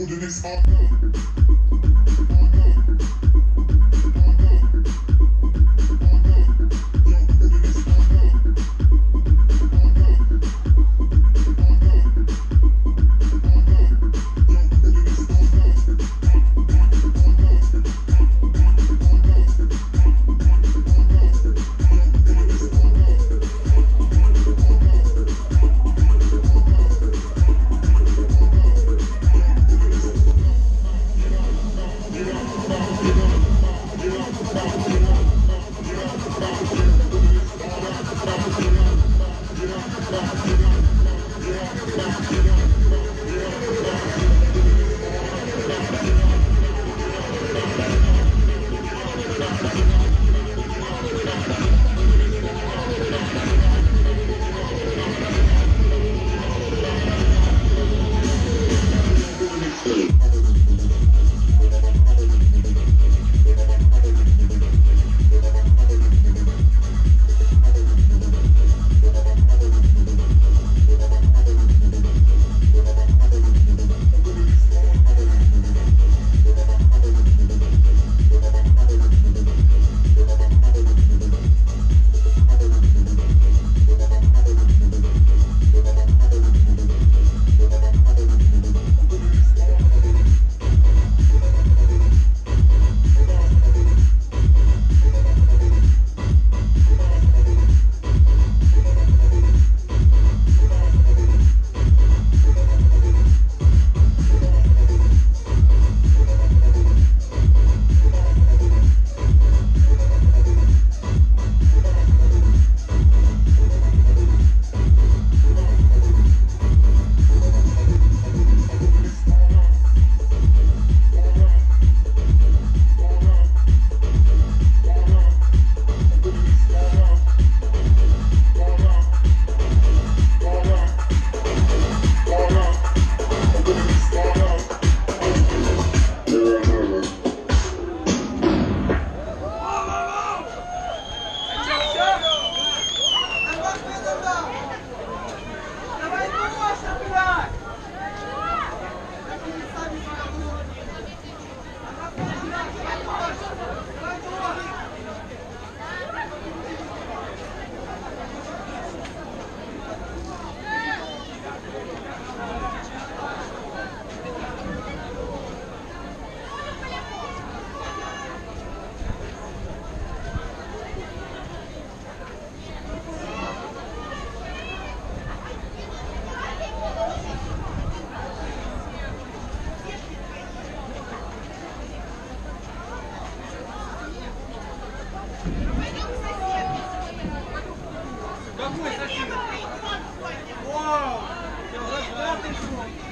golden is all gone. Какой сосед? Вау! Да ты что?